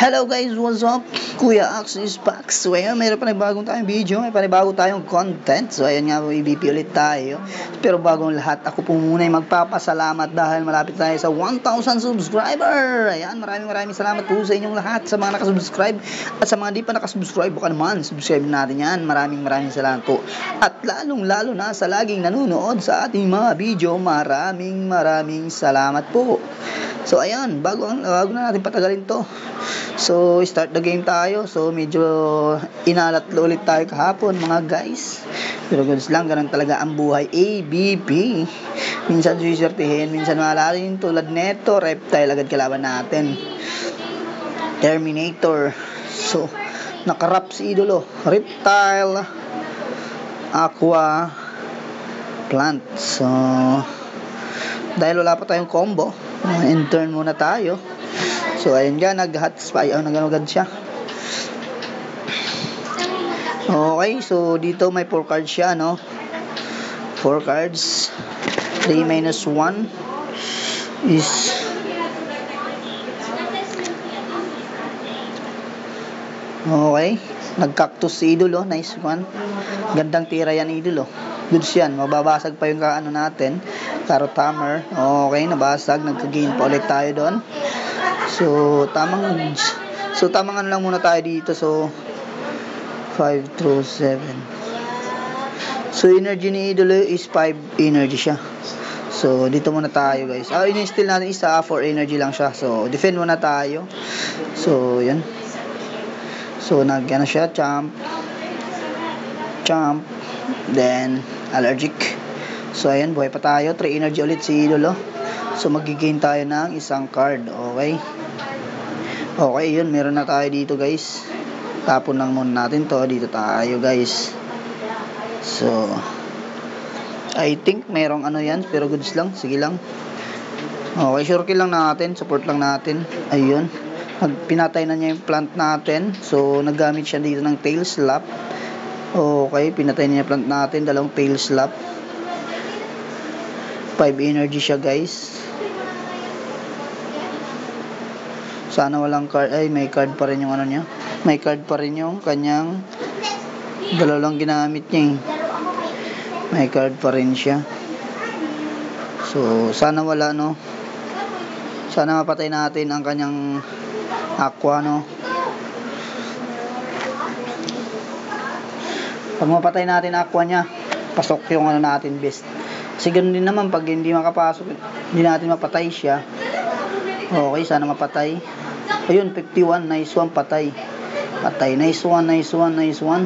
Hello guys, what's up? Kuya Ax is back. So ayun, mayroon pa bagong tayong video, may panibago tayong content. So ayun nga, MVP ulit tayo. Pero bagong lahat, ako po muna ay magpapasalamat dahil malapit tayo sa 1,000 subscriber. Ayan, maraming maraming salamat po sa inyong lahat, sa mga nakasubscribe at sa mga di pa nakasubscribe, baka naman, subscribe natin yan. Maraming maraming salamat po. At lalong lalo na sa laging nanonood sa ating mga video, maraming maraming salamat po. So ayan, bago, bago na natin patagalin to. So, start the game tayo. So, medyo inalat ulit tayo kahapon, mga guys. Pero guys lang, ganun talaga ang buhay. ABP. Minsan suisertihin, minsan malalin tulad neto. Reptile agad kalaban natin. Terminator. So, nakarap si idolo. Reptile. Aqua. Plant. So, dahil wala pa tayong combo, uh, intern muna tayo. So, ayun nga, nag-hot spy. Oh, nag-agad siya. Okay, so dito may 4 cards siya, no? 4 cards. 3 minus 1 is Okay. Nag-cactus si Idol, oh. Nice one. Gandang tira yan, Idol, oh. Goods yan. Mababasag pa yung kaano natin. Carrot hammer. Okay, nabasag. Nagka-gain pa ulit tayo doon. So, tamang So, tamang ano lang muna tayo dito. So, 5 through 7. So, energy ni Idolo is 5 energy siya. So, dito muna tayo, guys. Ah, ini-steal natin isa, 4 energy lang siya. So, defend muna tayo. So, yan. So, nag, ano siya, champ. Champ. Then, allergic. So, ayan, buhay pa tayo. 3 energy ulit si Idolo. So, magigain tayo ng isang card. Okay. Okay, yun. Meron na tayo dito, guys. Tapon lang muna natin to. Dito tayo, guys. So, I think merong ano yan. Pero goods lang. Sige lang. Okay, sure kill lang natin. Support lang natin. Ayun. Pinatay na niya yung plant natin. So, naggamit siya dito ng tail slap. Okay, pinatay niya yung plant natin. Dalawang tail slap. 5 energy siya, guys. Sana walang card. Ay, may card pa rin yung ano niya. May card pa rin yung kanyang dalawa lang ginamit niya eh. May card pa rin siya. So, sana wala no. Sana mapatay natin ang kanyang aqua no. Pag mapatay natin aqua niya, pasok yung ano natin best. Kasi ganun din naman pag hindi makapasok, hindi natin mapatay siya. Okay, sana mapatay. Ayun, 51, nice one, patay. Patay, nice one, nice one, nice one.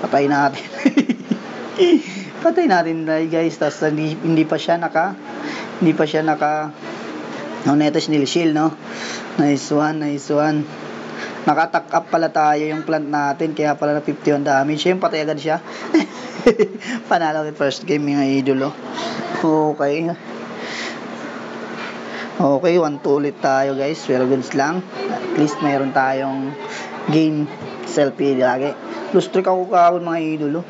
Patay natin. patay natin dahil guys, tapos hindi, hindi pa siya naka, hindi pa siya naka, no, neto nil shield, no? Nice one, nice one. Nakatak up pala tayo yung plant natin, kaya pala na 51 damage. Siya yung patay agad siya. Panalo with first game mga idolo. Okay. Okay, 1 2 ulit tayo guys. Pero goods lang. At least mayroon tayong game selfie lagi. Plus trick ako kahapon mga idolo.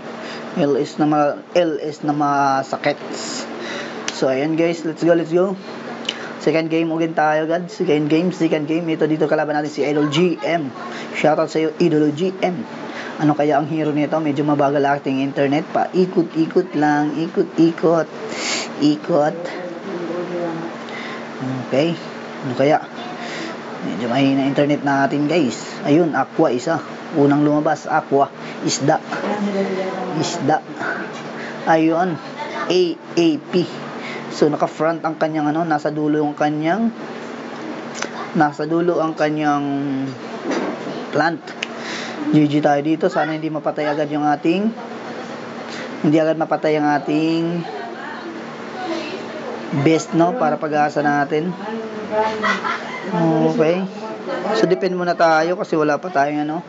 LS na ma LS na masakit. So ayan guys, let's go, let's go. Second game ulit tayo, guys. Second game, second game. Ito dito kalaban natin si Idol GM. Shoutout sa iyo, Idol GM. Ano kaya ang hero nito? Medyo mabagal ating internet pa. Ikot-ikot lang, ikot-ikot. Ikot. Okay. Ano kaya? Medyo mahina internet natin, guys. Ayun, aqua isa. Unang lumabas, aqua. Isda. Isda. Ayun. AAP. So naka-front ang kanyang ano, nasa dulo yung kanyang nasa dulo ang kanyang plant. GG tayo dito. Sana hindi mapatay agad yung ating hindi agad mapatay ang ating best no para pag-asa natin. Okay. So depend muna tayo kasi wala pa tayong ano.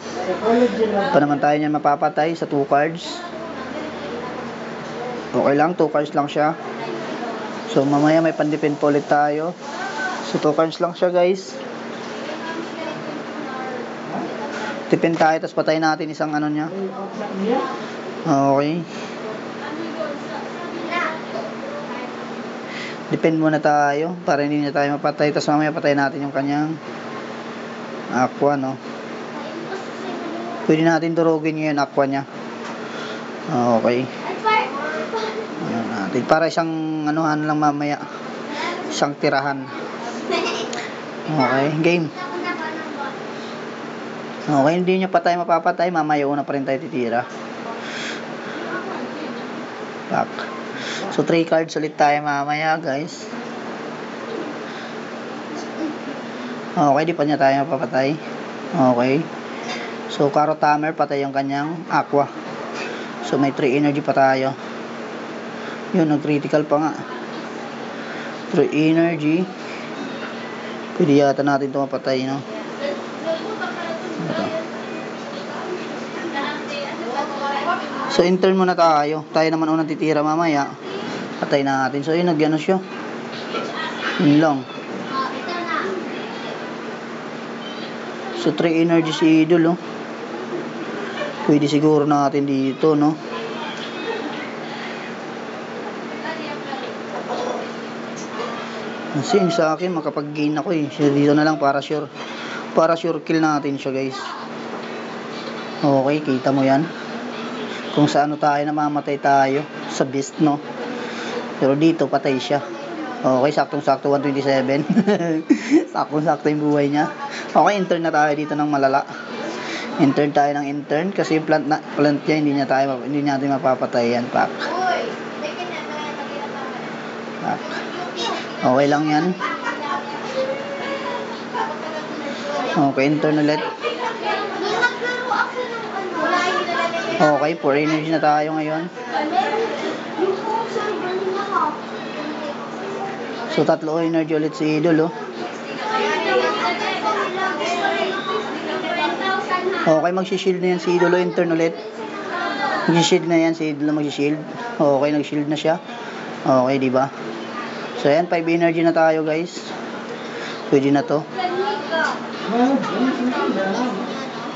Pa naman tayo niyan mapapatay sa 2 cards. Okay lang, 2 cards lang siya. So, mamaya may pandipin po ulit tayo. So, 2 cards lang siya, guys. Tipin tayo, tapos patayin natin isang ano niya. Okay. Depend muna tayo para hindi na tayo mapatay. Tapos mamaya patayin natin yung kanyang Aqua, no? Pwede natin durugin ngayon aqua niya. Okay. Para isang anuhan lang mamaya. Isang tirahan. Okay, game. Okay, hindi niya patay mapapatay. Mamaya una pa rin tayo titira. Back. So, 3 cards ulit tayo mamaya, guys. Okay, di pa niya tayo mapapatay. Okay. So, Carrot Hammer, patay yung kanyang Aqua. So, may 3 energy pa tayo. Yun, nag-critical pa nga. 3 energy. Pwede yata natin ito mapatay, no? Ito. So, intern muna tayo. Tayo naman unang titira mamaya. Patay natin. So, yun, nag-ano siya. Yun lang. So, 3 energy si Idol, oh. Pwede siguro natin dito, no? Kasi yung sa akin, makapag-gain ako eh. So, dito na lang para sure. Para sure kill natin siya, guys. Okay, kita mo yan. Kung sa ano tayo, namamatay tayo. Sa beast, no? Pero dito, patay siya. Okay, saktong-sakto 127. saktong-sakto yung buhay niya. Okay, intern na tayo dito ng malala. Intern tayo ng intern kasi yung plant na plant niya hindi niya tayo hindi natin mapapatay yan, pak. Pak. Okay lang yan. Okay, intern ulit. Okay, for energy na tayo ngayon. So, tatlo energy ulit si Idol, oh. Okay, magsishield na yan si Idolo intern ulit. Magsishield na yan si Idolo magsishield. Okay, nag-shield na siya. Okay, di ba? So, ayan, 5 energy na tayo, guys. Pwede na to.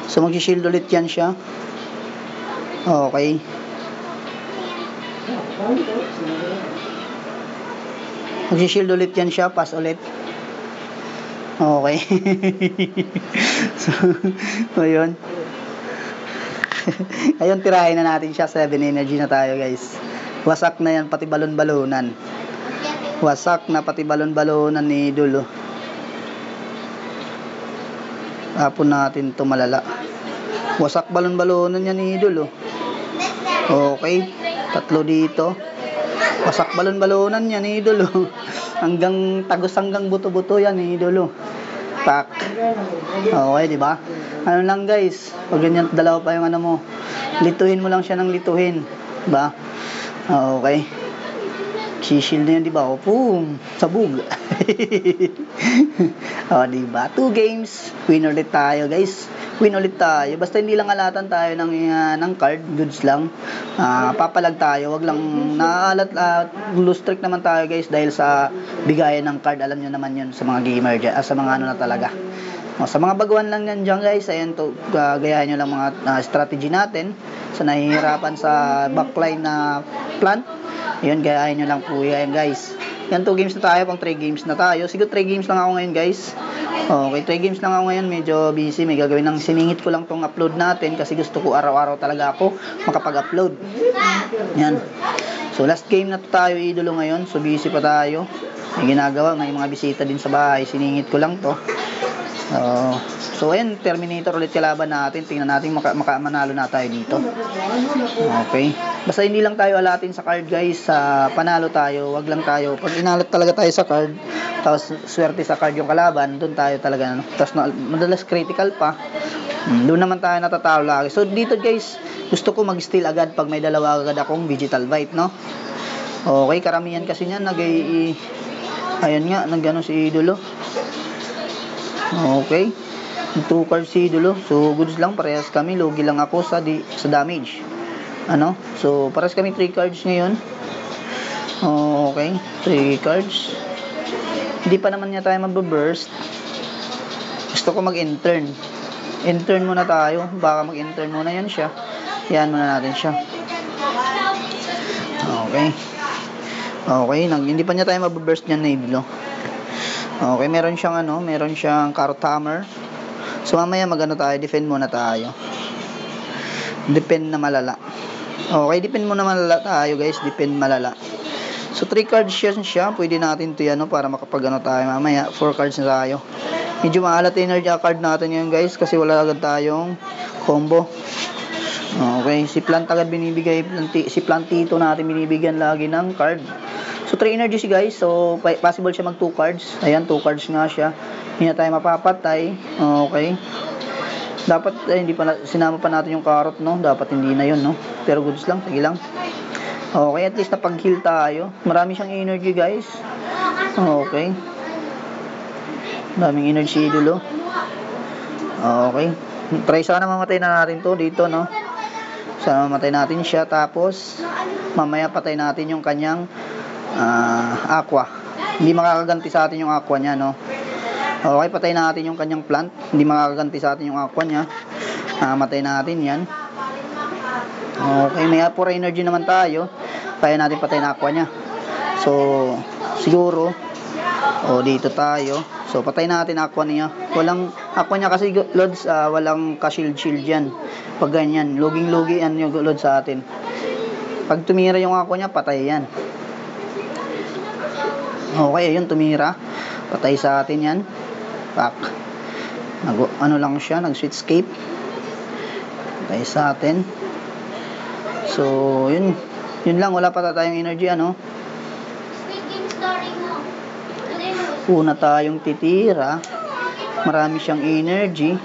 So, magsishield ulit yan siya. Okay. Magsishield ulit yan siya. Pass ulit. Okay. so, so, yun. Ayun, tirahin na natin siya. 7 energy na tayo, guys. Wasak na yan, pati balon-balonan. Wasak na pati balon-balonan ni Dulo. Tapon natin to malala. Wasak balon-balonan yan ni Dulo. Okay. Tatlo dito. Wasak balon-balonan yan ni Dulo. hanggang tagos hanggang buto-buto yan ni Dulo. Pak. Okay, di ba? Ano lang guys, pag ganyan dalawa pa yung ano mo, lituhin mo lang siya ng lituhin. Ba? Okay. Shield na yan, di ba? O! Sabog. o, di ba? Two games. Win ulit tayo, guys. Win ulit tayo. Basta hindi lang alatan tayo ng, uh, ng card. Goods lang. Uh, papalag tayo. Wag lang naalat. Uh, lose streak naman tayo, guys. Dahil sa bigayan ng card. Alam nyo naman yun sa mga gamer dyan. Uh, sa mga ano na talaga. O, sa mga baguhan lang yan dyan, guys. Ayan, to, uh, gayahin nyo lang mga uh, strategy natin. Sa nahihirapan sa backline na plant yun, gayahin nyo lang po yan, guys. Yan, 2 games na tayo, pang 3 games na tayo. Siguro 3 games lang ako ngayon, guys. Okay, 3 games lang ako ngayon. Medyo busy. May gagawin ng siningit ko lang tong upload natin kasi gusto ko araw-araw talaga ako makapag-upload. Yan. So, last game na tayo, idolo ngayon. So, busy pa tayo. May ginagawa. May mga bisita din sa bahay. Siningit ko lang to. Uh, so, ayan, Terminator ulit kalaban natin. Tingnan natin maka, maka manalo na tayo dito. Okay. Basta hindi lang tayo alatin sa card, guys. Sa uh, panalo tayo, wag lang tayo. Pag inalat talaga tayo sa card, tapos swerte sa card yung kalaban, doon tayo talaga, ano. Tapos na, madalas critical pa. Hmm, doon naman tayo natatalo lagi. So, dito, guys, gusto ko mag-steal agad pag may dalawa agad akong digital bite, no? Okay, karamihan kasi niyan nag Ayun nga, nagano si Idolo. Okay. Two cards si Idolo. So, goods lang. Parehas kami. Logi lang ako sa, di, sa damage. Ano? So, parehas kami 3 cards ngayon. Okay. 3 cards. Hindi pa naman niya tayo mababurst. Gusto ko mag-intern. Intern muna tayo. Baka mag-intern muna yan siya. Yan muna natin siya. Okay. Okay. Nag, hindi pa niya tayo mababurst niyan na Idolo. Okay, meron siyang ano, meron siyang carrot hammer. So mamaya magano tayo, defend muna tayo. Defend na malala. Okay, defend muna malala tayo guys, defend malala. So 3 cards yan siya, pwede natin 'to yan no, para makapag ano tayo mamaya, 4 cards na tayo. Medyo maalat energy card natin yan guys kasi wala agad tayong combo. Okay, si plant agad binibigay, planti, si plantito natin binibigyan lagi ng card. So 3 energies guys, so possible siya mag 2 cards. Ayan, 2 cards nga siya. Hindi na tayo mapapatay. Okay. Dapat eh, hindi pa na, sinama pa natin yung carrot no. Dapat hindi na 'yon no. Pero goods lang, sige lang. Okay, at least napag-heal tayo. Marami siyang energy guys. Okay. Daming energy dulo. Okay. Try sana mamatay na natin to dito no. Sana mamatay natin siya tapos mamaya patay natin yung kanyang ah, aqua. Hindi makakaganti sa atin yung aqua niya no. Okay, patay natin yung kanyang plant. Hindi makakaganti sa atin yung aqua niya. Ah, matay natin yan. Okay, may apura energy naman tayo. Kaya natin patay na aqua niya. So, siguro, o dito tayo. So, patay natin aqua niya. Walang, aqua niya kasi, lods, ah, walang ka-shield shield yan. Pag ganyan, luging-lugi yan yung load sa atin. Pag tumira yung aqua niya, patay yan. Okay, ayun, tumira. Patay sa atin yan. Pak. Nag, ano lang siya, nag-switchscape. Patay sa atin. So, yun. Yun lang, wala pa tayong energy, ano. Mo. Una tayong titira. Marami siyang energy.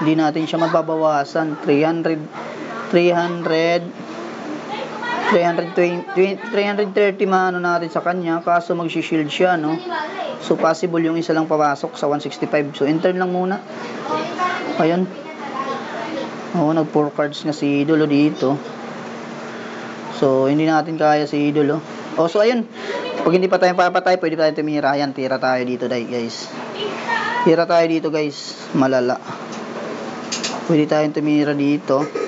Hindi natin siya mababawasan. 300, 300, 320, 330 maano natin sa kanya. Kaso mag-shield siya, no. So, possible yung isa lang papasok sa 165. So, enter lang muna. Ayun. Oo, nag 4 cards na si Idolo dito. So, hindi natin kaya si Idolo. Oh, so ayun. Pag hindi pa tayo papatay, pwede tayo tumira. Ayan, tira tayo dito, guys. Tira tayo dito, guys. Malala. Pwede tayong tumira dito.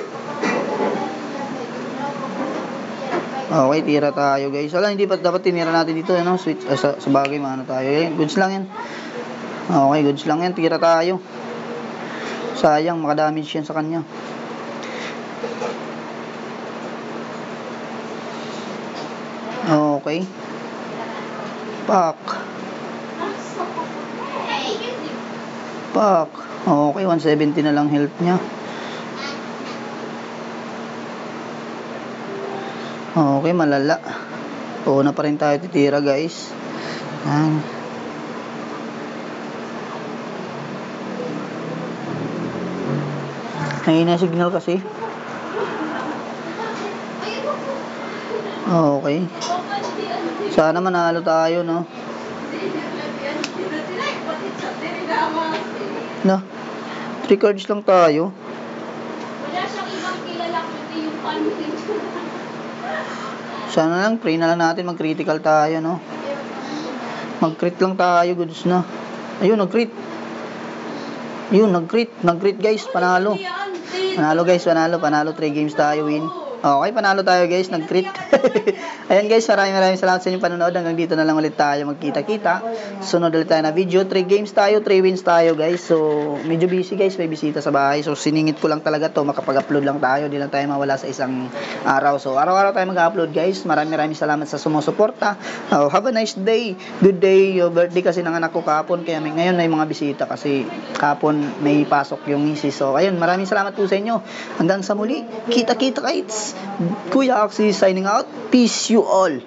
Okay, tira tayo, guys. Wala, hindi pa dapat tinira natin dito, ano? Switch, eh, sa, sa bagay, maano tayo. Eh, goods lang yan. Okay, goods lang yan. Tira tayo. Sayang, makadamage yan sa kanya. Okay. Pak. Pak. Okay, 170 na lang health niya. Okay, malala. Una pa rin tayo titira, guys. Yan. Nahina signal kasi. Okay. Sana manalo tayo, no? No. Three cards lang tayo. Wala siyang ibang kilala kundi yung family. Sana lang, pray na lang natin mag-critical tayo, no? Mag-crit lang tayo, goods na. Ayun, nag-crit. Ayun, nag-crit. Nag-crit, guys. Panalo. Panalo, guys. Panalo. Panalo. 3 games tayo, win. Okay, panalo tayo, guys. Nag-crit. Ayan, guys. Maraming maraming salamat sa inyong panonood. Hanggang dito na lang ulit tayo magkita-kita. Sunod ulit tayo na video. 3 games tayo, 3 wins tayo, guys. So, medyo busy, guys. May bisita sa bahay. So, siningit ko lang talaga to. Makapag-upload lang tayo. Di lang tayo mawala sa isang araw. So, araw-araw tayo mag-upload, guys. Maraming maraming salamat sa sumusuporta. Oh, have a nice day. Good day. Your birthday kasi ng anak ko kapon. Kaya may, ngayon may mga bisita kasi kapon may pasok yung misis. So, ayun. Maraming salamat po sa inyo. Hanggang sa muli. Kita-kita kites. Kuya Oxy signing out. Peace you all.